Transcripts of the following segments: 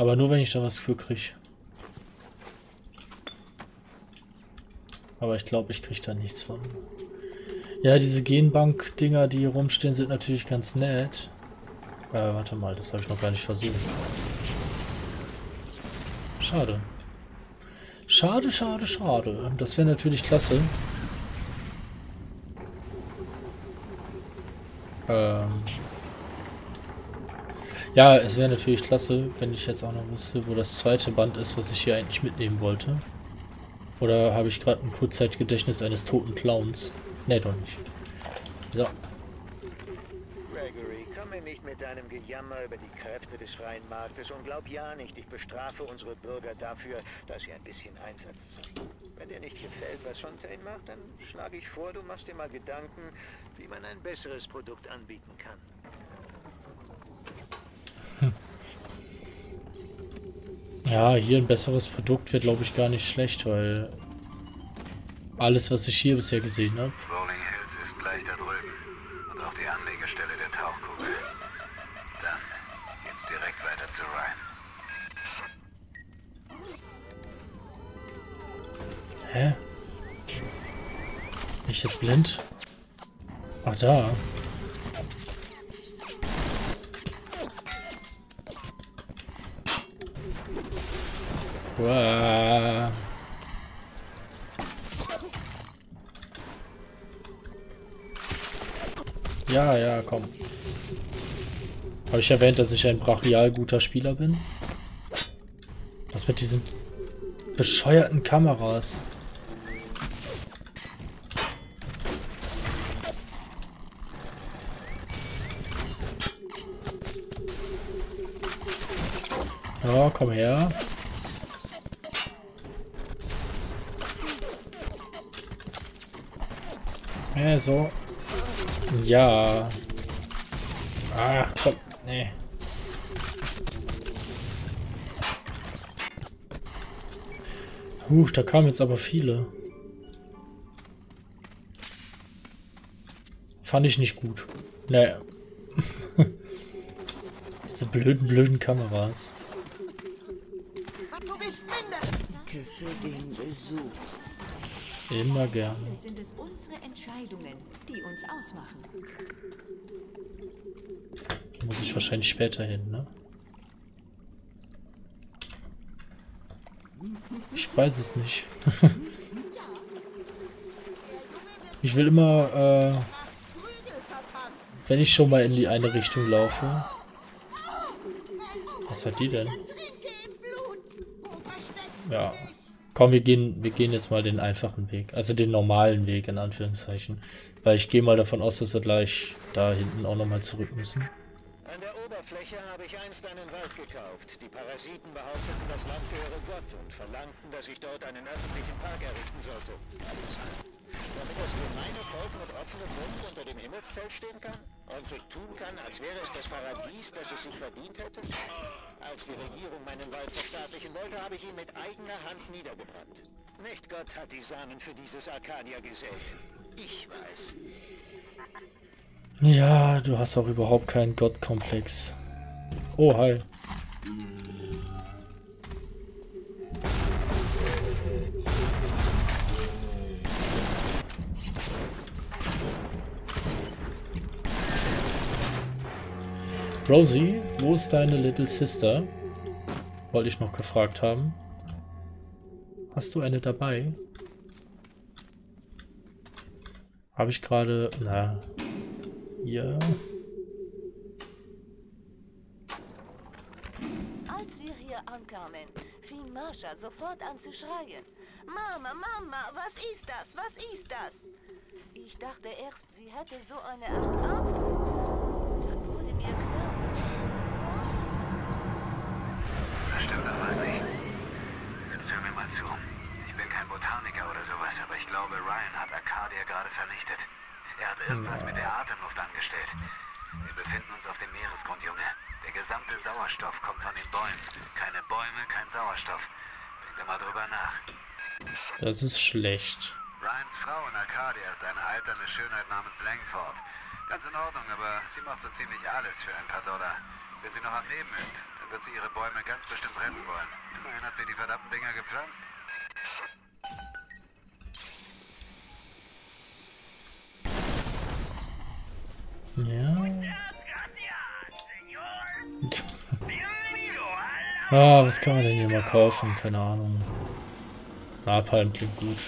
Aber nur wenn ich da was für kriege. Aber ich glaube, ich kriege da nichts von. Ja, diese Genbank-Dinger, die hier rumstehen, sind natürlich ganz nett. Äh, warte mal, das habe ich noch gar nicht versucht. Schade. Schade, schade, schade. Das wäre natürlich klasse. Ähm ja, es wäre natürlich klasse, wenn ich jetzt auch noch wüsste, wo das zweite Band ist, was ich hier eigentlich mitnehmen wollte. Oder habe ich gerade ein Kurzzeitgedächtnis eines toten Clowns? Ne, doch nicht. So. Gregory, komm mir nicht mit deinem Gejammer über die Kräfte des freien Marktes und glaub ja nicht, ich bestrafe unsere Bürger dafür, dass sie ein bisschen Einsatz zeigen. Wenn dir nicht gefällt, was Fontaine macht, dann schlage ich vor, du machst dir mal Gedanken, wie man ein besseres Produkt anbieten kann. Ja, hier ein besseres Produkt wäre, glaube ich, gar nicht schlecht, weil alles, was ich hier bisher gesehen habe. Rolling Hills ist gleich da drüben und auch die Anlegestelle der Tauchkugel. Dann geht's direkt weiter zu Ryan. Hä? Bin ich jetzt blind? Ach, da. Ja, ja, komm. Habe ich erwähnt, dass ich ein brachial guter Spieler bin? Was mit diesen bescheuerten Kameras? Ja, komm her. Ja, so. Ja. Ach, komm. Nee. Huch, da kamen jetzt aber viele. Fand ich nicht gut. Nee. Diese blöden, blöden Kameras. Du bist Danke für den Besuch. Immer gerne. Sind es unsere Entscheidungen, die uns ausmachen? Muss ich wahrscheinlich später hin, ne? Ich weiß es nicht. ich will immer, äh, wenn ich schon mal in die eine Richtung laufe. Was hat die denn? Ja. Komm, wir gehen, wir gehen jetzt mal den einfachen Weg. Also den normalen Weg, in Anführungszeichen. Weil ich gehe mal davon aus, dass wir gleich da hinten auch nochmal zurück müssen. An der Oberfläche habe ich einst einen Wald gekauft. Die Parasiten behaupteten, das Land gehöre Gott und verlangten, dass ich dort einen öffentlichen Park errichten sollte. Damit das gemeine Volk mit offenem Mund unter dem Himmelszelt stehen kann und so tun kann, als wäre es das Paradies, das es sich verdient hätte? Als die Regierung meinen Wald verstaatlichen wollte, habe ich ihn mit eigener Hand niedergebrannt. Nicht Gott hat die Samen für dieses Arcadia gesät. Ich weiß. Ja, du hast auch überhaupt keinen Gottkomplex. Oh, hi. Rosie, wo ist deine Little Sister? Wollte ich noch gefragt haben. Hast du eine dabei? Habe ich gerade... Na... Ja... Als wir hier ankamen, fing Marsha sofort an zu schreien. Mama, Mama, was ist das? Was ist das? Ich dachte erst, sie hätte so eine Art Anfall. Dann wurde mir klar. Das stimmt doch was nicht. Jetzt hör mir mal zu. Ich bin kein Botaniker oder sowas, aber ich glaube, Ryan hat Arcadia gerade vernichtet. Er hat irgendwas mit der Atemluft angestellt. Wir befinden uns auf dem Meeresgrund, Junge. Der gesamte Sauerstoff kommt von den Bäumen. Keine Bäume, kein Sauerstoff. Denk da mal drüber nach. Das ist schlecht. Ryans Frau in Arcadia ist eine alternde Schönheit namens Langford. Ganz in Ordnung, aber sie macht so ziemlich alles für ein paar Dollar. Wenn sie noch am Leben ist, dann wird sie ihre Bäume ganz bestimmt retten wollen. Immerhin hat sie die verdammten Dinger gepflanzt. Ja. ah, was kann man denn hier mal kaufen? Keine Ahnung. Napalm klingt gut.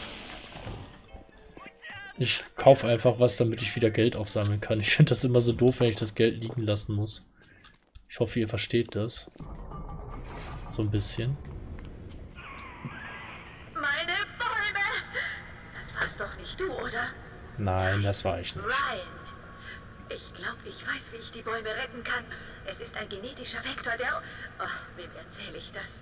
Ich kaufe einfach was, damit ich wieder Geld aufsammeln kann. Ich finde das immer so doof, wenn ich das Geld liegen lassen muss. Ich hoffe, ihr versteht das. So ein bisschen. Meine Bäume! Das warst doch nicht du, oder? Nein, das war ich nicht. Ryan! Ich glaube, ich weiß, wie ich die Bäume retten kann. Es ist ein genetischer Vektor, der... Oh, wem erzähle ich das?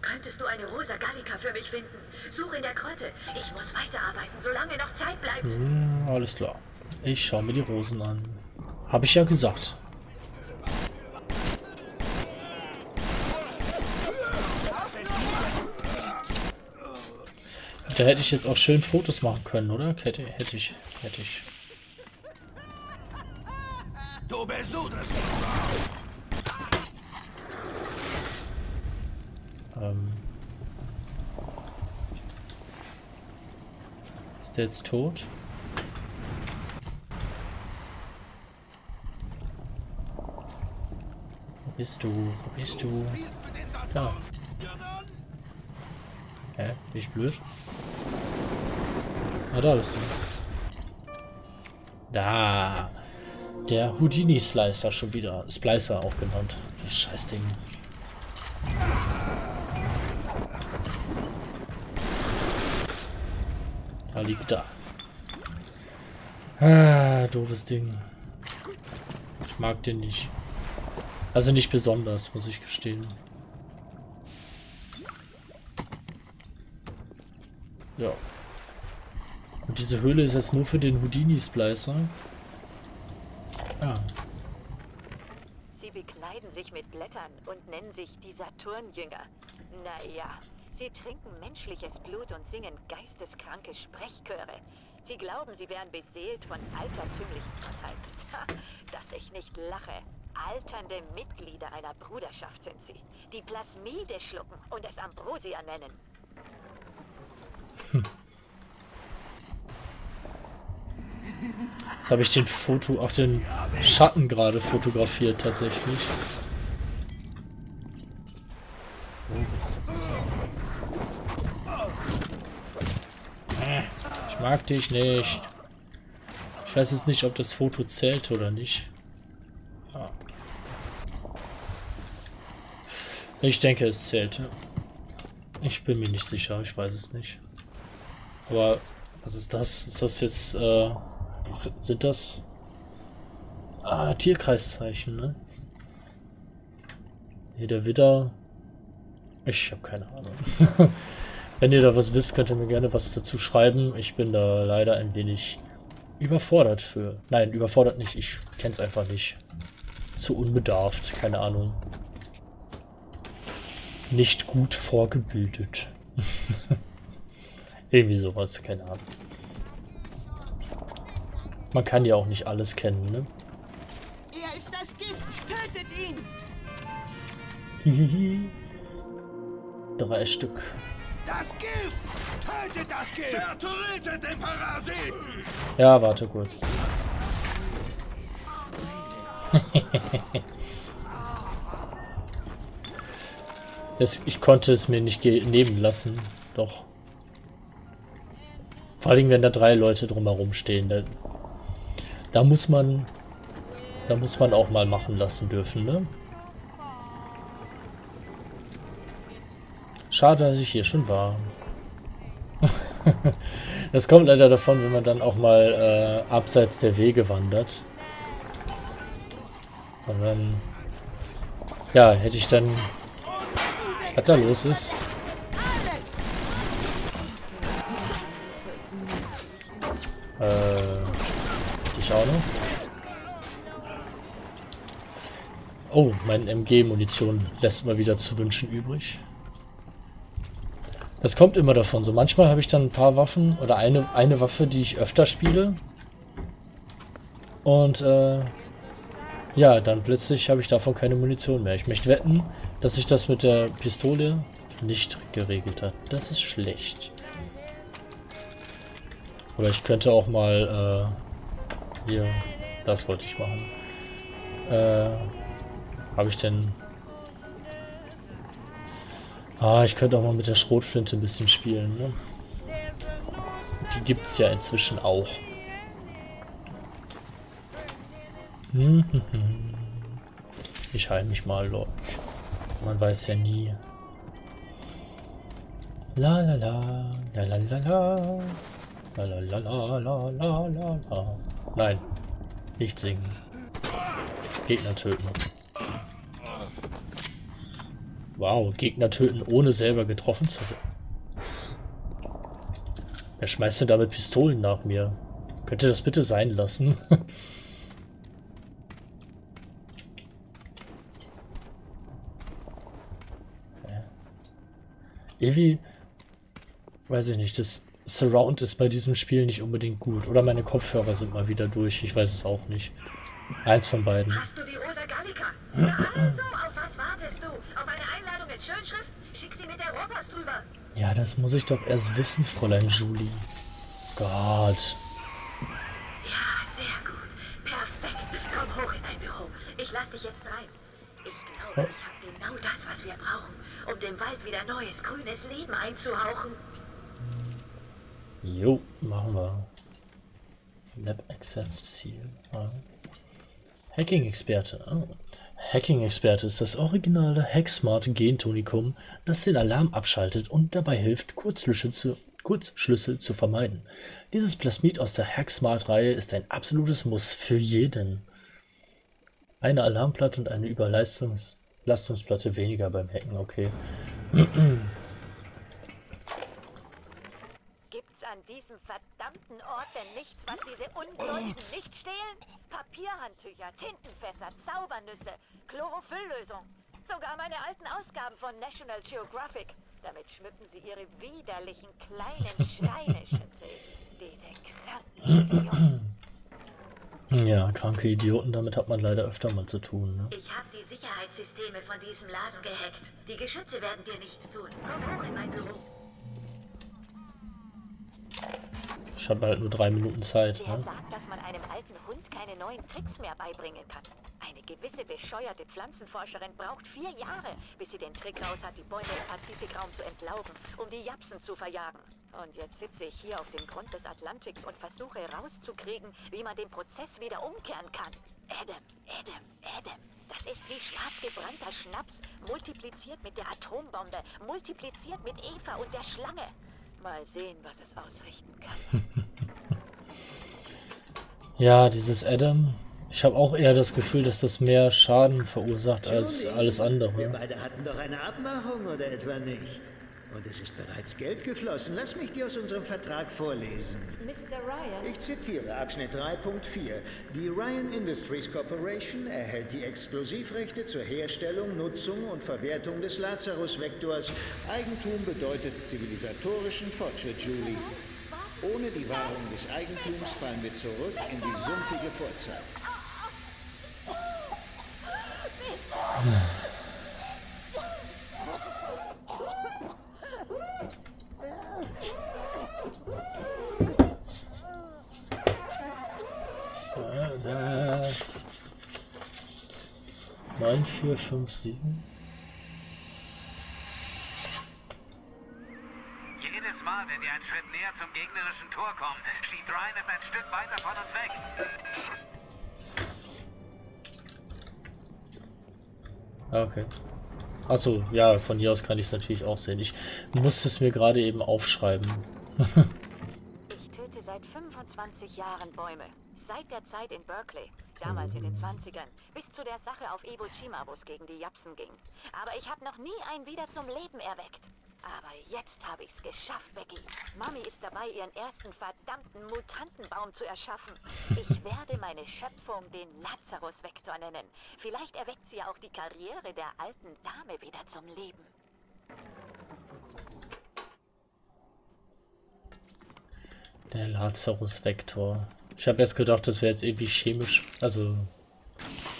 Könntest du eine rosa Gallica für mich finden? Such in der Krotte. Ich muss weiterarbeiten, solange noch Zeit bleibt. Hm, alles klar. Ich schaue mir die Rosen an. Habe ich ja gesagt. Da hätte ich jetzt auch schön Fotos machen können, oder? Hätte, hätte ich. Hätte ich. Ähm. Der jetzt tot? Wo bist du? Wo bist du? Da. Hä? Bin ich blöd? Ah, da bist du. Da. Der Houdini Slicer schon wieder. Splicer auch genannt. Das Scheißding. Da liegt da. Ah, doofes Ding. Ich mag den nicht. Also nicht besonders, muss ich gestehen. Ja. Und diese Höhle ist jetzt nur für den Houdini-Splicer. Ah. Sie bekleiden sich mit Blättern und nennen sich die Saturnjünger. Naja, sie trinken menschliches Blut und singen geisteskranke Sprechchöre. Sie glauben, sie wären beseelt von altertümlichen Parteien. Dass ich nicht lache. Alternde Mitglieder einer Bruderschaft sind sie, die Plasmide schlucken und es Ambrosia nennen. Jetzt habe ich den Foto, auch den Schatten gerade fotografiert tatsächlich. Wo bist du? Äh, ich mag dich nicht. Ich weiß jetzt nicht, ob das Foto zählte oder nicht. Ah. Ich denke, es zählte. Ich bin mir nicht sicher, ich weiß es nicht. Aber was ist das? Ist das jetzt, äh, ach, sind das ah, Tierkreiszeichen, ne? Hier der Widder. Ich habe keine Ahnung. Wenn ihr da was wisst, könnt ihr mir gerne was dazu schreiben. Ich bin da leider ein wenig überfordert für. Nein, überfordert nicht. Ich kenne es einfach nicht. Zu unbedarft, keine Ahnung. Nicht gut vorgebildet. Irgendwie sowas, keine Ahnung. Man kann ja auch nicht alles kennen, ne? Er ist das Gift. Tötet ihn. Hihihi. Drei Stück. Das Gift! Tötet das Gift! Vertötet den Parasiten! Ja, warte kurz. das, ich konnte es mir nicht nehmen lassen. Doch. Vor allem, wenn da drei Leute drumherum stehen. Da, da muss man... Da muss man auch mal machen lassen dürfen, ne? Schade, dass ich hier schon war. das kommt leider davon, wenn man dann auch mal äh, abseits der Wege wandert. Und dann... Ja, hätte ich dann... Was da los ist. Äh... Ich auch noch. Oh, mein MG-Munition lässt mal wieder zu wünschen übrig. Das kommt immer davon. So manchmal habe ich dann ein paar Waffen oder eine, eine Waffe, die ich öfter spiele. Und äh, Ja, dann plötzlich habe ich davon keine Munition mehr. Ich möchte wetten, dass sich das mit der Pistole nicht geregelt hat. Das ist schlecht. Oder ich könnte auch mal, äh, hier, das wollte ich machen. Äh, habe ich denn... Ah, ich könnte auch mal mit der Schrotflinte ein bisschen spielen, ne? Die gibt's ja inzwischen auch. Ich heile mich mal, Leute. Man weiß ja nie. La la la, la la la la. La la la la la la la la. Nein, nicht singen. Gegner töten. Wow, Gegner töten, ohne selber getroffen zu werden. Wer schmeißt denn damit Pistolen nach mir? Könnt ihr das bitte sein lassen? Irgendwie, weiß ich nicht, das Surround ist bei diesem Spiel nicht unbedingt gut. Oder meine Kopfhörer sind mal wieder durch, ich weiß es auch nicht. Eins von beiden. Hast du die Rosa Gallica? Na also, auf was wartest du? Auf eine Einladung in Schönschrift? Schick sie mit der Rohrpost drüber. Ja, das muss ich doch erst wissen, Fräulein Julie. Gott. Ja, sehr gut. Perfekt. Komm hoch in dein Büro. Ich lass dich jetzt rein. Ich glaube, ich habe genau das, was wir brauchen, um dem Wald wieder neues, grünes Leben einzuhauchen. Jo, machen wir. Lab Access Ziel. Hacking-Experte. Oh. Hacking-Experte ist das originale Hacksmart Gentonikum, das den Alarm abschaltet und dabei hilft, Kurzschlüsse zu, Kurzschlüsse zu vermeiden. Dieses Plasmid aus der Hacksmart-Reihe ist ein absolutes Muss für jeden. Eine Alarmplatte und eine Überlastungsplatte weniger beim Hacken, okay. an diesem verdammten Ort denn nichts, was diese Ungläubigen nicht stehlen? Papierhandtücher, Tintenfässer, Zaubernüsse, Chlorophylllösung. Sogar meine alten Ausgaben von National Geographic. Damit schmücken sie ihre widerlichen kleinen Schweineschütze. Diese kranken Idioten. Ja, kranke Idioten, damit hat man leider öfter mal zu tun. Ne? Ich habe die Sicherheitssysteme von diesem Laden gehackt. Die Geschütze werden dir nichts tun. Komm hoch in mein Büro. Ich habe halt nur drei Minuten Zeit. Wer Ne? sagt, dass man einem alten Hund keine neuen Tricks mehr beibringen kann? Eine gewisse bescheuerte Pflanzenforscherin braucht vier Jahre, bis sie den Trick raus hat, die Bäume im Pazifikraum zu entlauben, um die Japsen zu verjagen. Und jetzt sitze ich hier auf dem Grund des Atlantiks und versuche rauszukriegen, wie man den Prozess wieder umkehren kann. Adam, Adam, Adam. Das ist wie schwarz gebrannter Schnaps, multipliziert mit der Atombombe, multipliziert mit Eva und der Schlange. Mal sehen, was es ausrichten kann. Ja, dieses Adam. Ich habe auch eher das Gefühl, dass das mehr Schaden verursacht als alles Wir andere. beide hatten doch eine Abmachung, oder etwa nicht? Und es ist bereits Geld geflossen. Lass mich dir aus unserem Vertrag vorlesen. Mr. Ryan, Ich zitiere Abschnitt 3.4. Die Ryan Industries Corporation erhält die Exklusivrechte zur Herstellung, Nutzung und Verwertung des Lazarus-Vektors. Eigentum bedeutet zivilisatorischen Fortschritt, Julie. Ohne die Wahrung des Eigentums fallen wir zurück in die sumpfige Vorzeit. Äh, 9, 4, 5, 7. Jedes Mal, wenn wir einen Schritt näher zum gegnerischen Tor kommen, schiebt Ryan es ein Stück weiter von uns weg. Ah, Okay. Achso, ja, von hier aus kann ich es natürlich auch sehen. Ich musste es mir gerade eben aufschreiben. Ich töte seit 25 Jahren Bäume. Seit der Zeit in Berkeley, damals in den 20ern, bis zu der Sache auf Iwo Jima, wo es gegen die Japsen ging. Aber ich habe noch nie einen wieder zum Leben erweckt. Aber jetzt habe ich's geschafft, Becky. Mami ist dabei, ihren ersten verdammten Mutantenbaum zu erschaffen. Ich werde meine Schöpfung den Lazarus-Vektor nennen. Vielleicht erweckt sie auch die Karriere der alten Dame wieder zum Leben. Der Lazarus-Vektor. Ich habe erst gedacht, das wäre jetzt irgendwie chemisch, also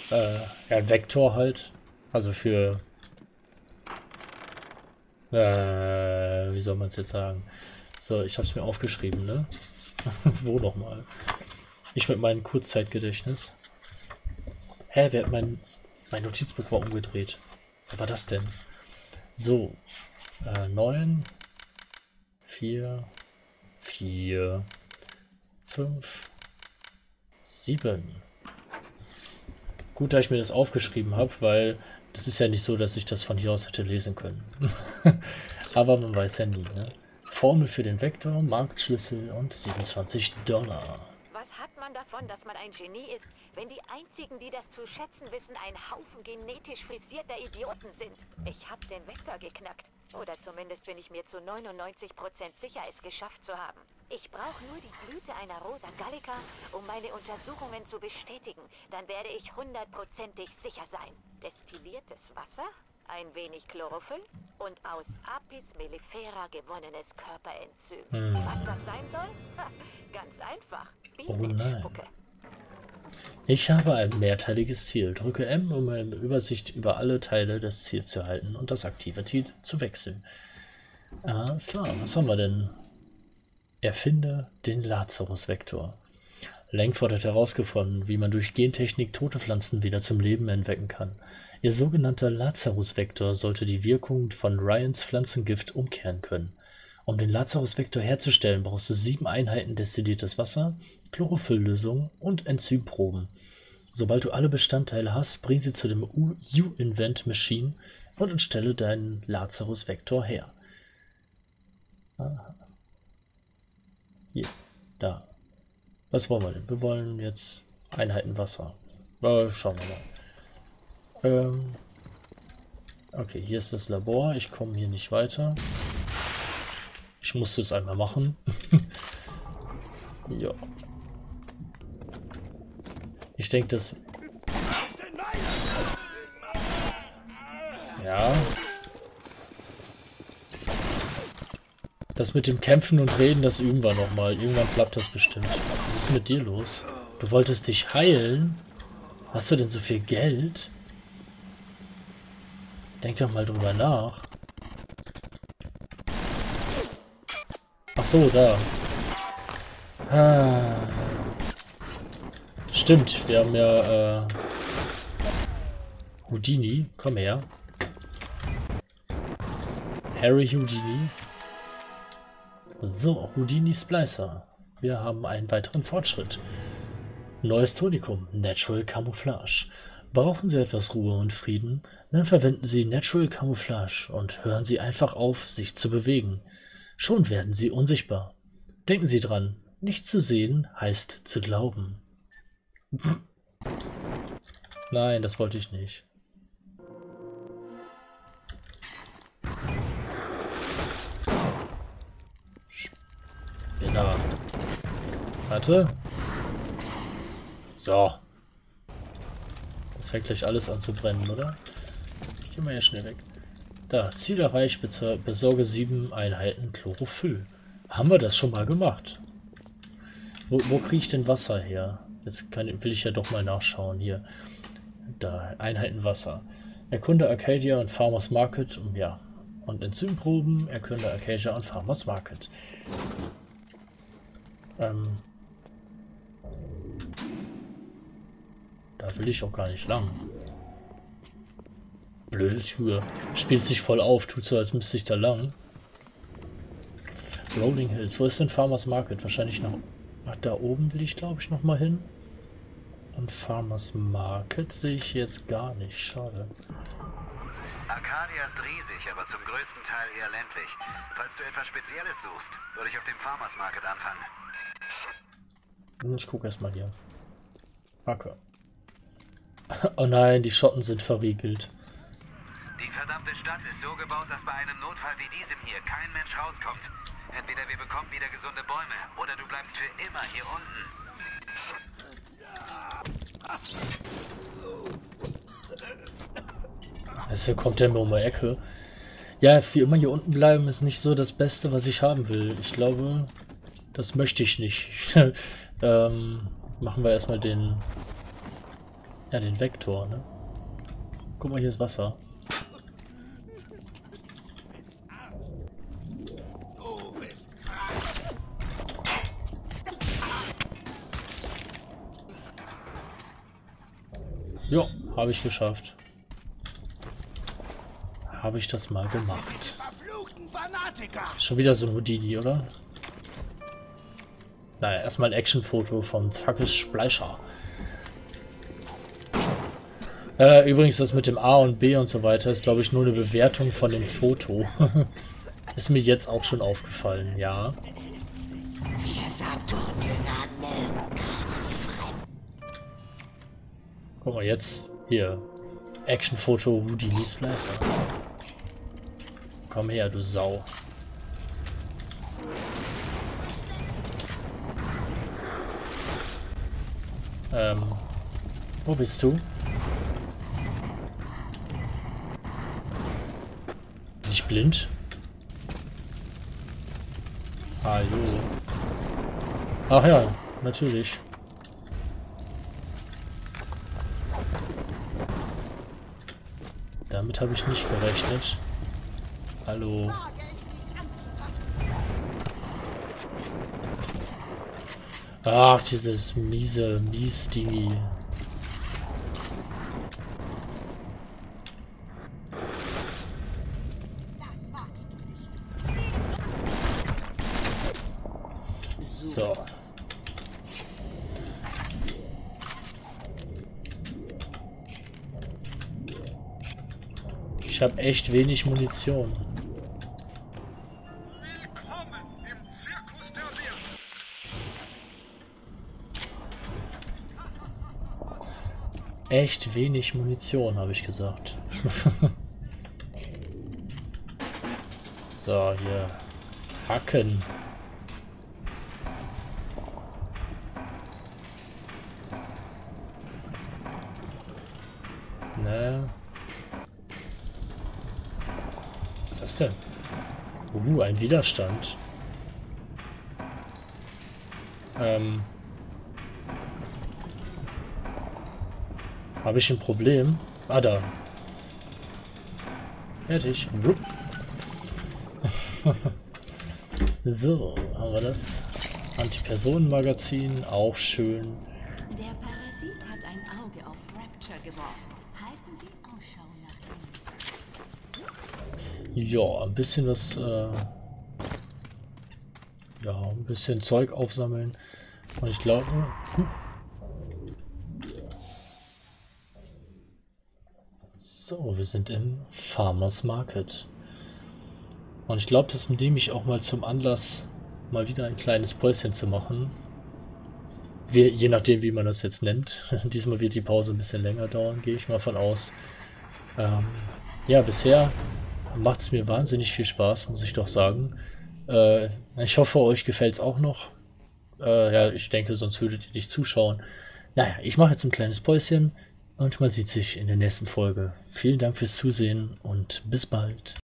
äh, ja, ein Vektor halt. Also für, äh, wie soll man es jetzt sagen? So, ich habe es mir aufgeschrieben, ne? Wo nochmal? Ich mit meinem Kurzzeitgedächtnis. Hä, wer hat mein, mein Notizbuch war umgedreht? Wer war das denn? So, äh, 9, 4, 4, 5, 7. Gut, dass ich mir das aufgeschrieben habe, weil das ist ja nicht so, dass ich das von hier aus hätte lesen können. Aber man weiß ja nie, ne? Formel für den Vektor, Marktschlüssel und 27 Dollar davon, dass man ein Genie ist, wenn die einzigen, die das zu schätzen wissen, ein Haufen genetisch frisierter Idioten sind? Ich habe den Vektor geknackt. Oder zumindest bin ich mir zu 99% sicher, es geschafft zu haben. Ich brauche nur die Blüte einer Rosa Gallica, um meine Untersuchungen zu bestätigen. Dann werde ich hundertprozentig sicher sein. Destilliertes Wasser? ein wenig Chlorophyll und aus Apis mellifera gewonnenes Körperenzym. Hm. Was das sein soll? Ha, ganz einfach. Oh nein. Ich habe ein mehrteiliges Ziel. Drücke M, um eine Übersicht über alle Teile des Ziels zu erhalten und das aktive Ziel zu wechseln. Alles klar, was haben wir denn? Erfinde den Lazarus-Vektor. Langford hat herausgefunden, wie man durch Gentechnik tote Pflanzen wieder zum Leben entwecken kann. Ihr sogenannter Lazarus-Vektor sollte die Wirkung von Ryans Pflanzengift umkehren können. Um den Lazarus-Vektor herzustellen, brauchst du sieben Einheiten destilliertes Wasser, Chlorophylllösung und Enzymproben. Sobald du alle Bestandteile hast, bring sie zu dem U-Invent Machine und stelle deinen Lazarus-Vektor her. Aha. Hier, da. Was wollen wir denn? Wir wollen jetzt Einheiten Wasser. Aber schauen wir mal. Ähm okay, hier ist das Labor. Ich komme hier nicht weiter. Ich musste es einmal machen. ja. Ich denke, das... Ja. Das mit dem Kämpfen und Reden, das üben wir nochmal. Irgendwann klappt das bestimmt. Was ist mit dir los? Du wolltest dich heilen? Hast du denn so viel Geld? Denk doch mal drüber nach. So, da. Ah. Stimmt, wir haben ja äh, Houdini. Komm her. Harry Houdini. So, Houdini Splicer. Wir haben einen weiteren Fortschritt. Neues Tonikum, Natural Camouflage. Brauchen Sie etwas Ruhe und Frieden? Dann verwenden Sie Natural Camouflage und hören Sie einfach auf, sich zu bewegen. Schon werden sie unsichtbar. Denken Sie dran, nicht zu sehen heißt zu glauben. Nein, das wollte ich nicht. Spinner. Warte. So. Das fängt gleich alles an zu brennen, oder? Ich gehe mal hier schnell weg. Da, Ziel erreicht, besorge sieben Einheiten Chlorophyll. Haben wir das schon mal gemacht? Wo, wo kriege ich denn Wasser her? Jetzt kann, will ich ja doch mal nachschauen. Hier. Da, Einheiten Wasser. Erkunde Arcadia und Farmers Market. Ja. Und Enzymproben. Erkunde Arcadia und Farmers Market. Ähm. Da will ich auch gar nicht lang. Blöde Tür. Spielt sich voll auf, tut so, als müsste ich da lang. Rolling Hills. Wo ist denn Farmers Market? Wahrscheinlich noch... Ach, da oben will ich, glaube ich, noch mal hin. Und Farmers Market sehe ich jetzt gar nicht. Schade. Arcadia ist riesig, aber zum größten Teil eher ländlich. Falls du etwas Spezielles suchst, würde ich auf dem Farmers Market anfangen. Ich gucke erstmal hier. Marke. Oh nein, die Schotten sind verriegelt. Die verdammte Stadt ist so gebaut, dass bei einem Notfall wie diesem hier kein Mensch rauskommt. Entweder wir bekommen wieder gesunde Bäume, oder du bleibst für immer hier unten. Also kommt der mir um die Ecke. Ja, für immer hier unten bleiben ist nicht so das Beste, was ich haben will. Ich glaube, das möchte ich nicht. ähm, machen wir erstmal den Ja, den Vektor, ne? Guck mal, hier ist Wasser. Habe ich geschafft. Habe ich das mal gemacht. Schon wieder so ein Houdini, oder? Naja, erstmal ein Actionfoto vom Thuggish Spleicher. Äh, übrigens, das mit dem A und B und so weiter ist, glaube ich, nur eine Bewertung von dem Foto. ist mir jetzt auch schon aufgefallen, ja. Guck mal, jetzt hier. Actionfoto Houdini Splicer. Komm her, du Sau. Ähm, wo bist du? Bin ich blind? Hallo. Ach ja, natürlich. Damit habe ich nicht gerechnet. Hallo. Ach, dieses miese, mies Dingi. So. Ich echt wenig Munition. Echt wenig Munition, habe ich gesagt. so, hier. Hacken. Ne. Was ist denn? Uh, ein Widerstand. Ähm. Habe ich ein Problem? Ah, da. Fertig. so, haben wir das. Antipersonenmagazin, auch schön. Ja, ein bisschen was, äh, ja, ein bisschen Zeug aufsammeln. Und ich glaube, huch, So, wir sind im Farmers Market. Und ich glaube, das nehme ich auch mal zum Anlass, mal wieder ein kleines Päuschen zu machen. Wir, je nachdem, wie man das jetzt nennt. Diesmal wird die Pause ein bisschen länger dauern, gehe ich mal von aus. Ähm, ja, bisher macht es mir wahnsinnig viel Spaß, muss ich doch sagen. Äh, ich hoffe, euch gefällt es auch noch. Äh, ja, ich denke, sonst würdet ihr nicht zuschauen. Naja, ich mache jetzt ein kleines Päuschen. Und man sieht sich in der nächsten Folge. Vielen Dank fürs Zusehen und bis bald.